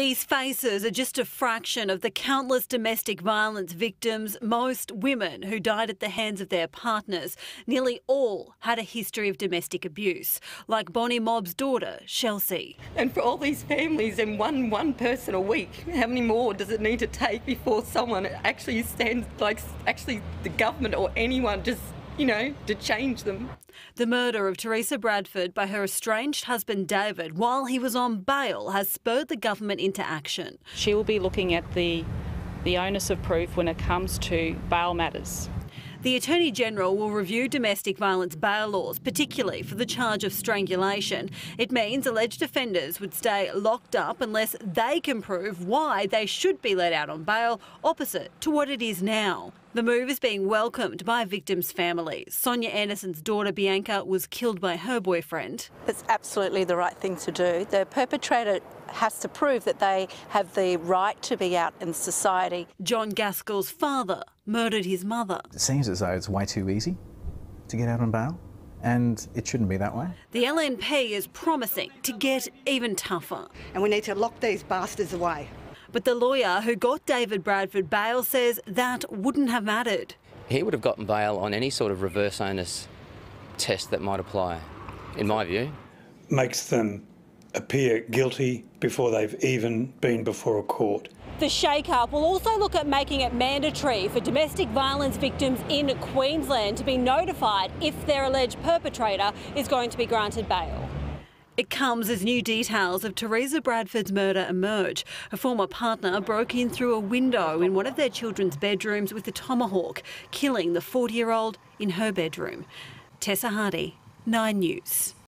These faces are just a fraction of the countless domestic violence victims, most women who died at the hands of their partners. Nearly all had a history of domestic abuse, like Bonnie Mobb's daughter, Chelsea. And for all these families and one one person a week, how many more does it need to take before someone actually stands, like actually the government or anyone just you know, to change them. The murder of Teresa Bradford by her estranged husband David while he was on bail has spurred the government into action. She will be looking at the, the onus of proof when it comes to bail matters. The Attorney General will review domestic violence bail laws, particularly for the charge of strangulation. It means alleged offenders would stay locked up unless they can prove why they should be let out on bail, opposite to what it is now. The move is being welcomed by victims' families. Sonia Anderson's daughter Bianca was killed by her boyfriend. It's absolutely the right thing to do. The perpetrator has to prove that they have the right to be out in society. John Gaskell's father murdered his mother. It seems as though it's way too easy to get out on bail and it shouldn't be that way. The LNP is promising to get even tougher. And we need to lock these bastards away. But the lawyer who got David Bradford bail says that wouldn't have mattered. He would have gotten bail on any sort of reverse onus test that might apply, in my view. Makes them appear guilty before they've even been before a court. The shake-up will also look at making it mandatory for domestic violence victims in Queensland to be notified if their alleged perpetrator is going to be granted bail. It comes as new details of Teresa Bradford's murder emerge. Her former partner broke in through a window in one of their children's bedrooms with a tomahawk, killing the 40 year old in her bedroom. Tessa Hardy, 9 News.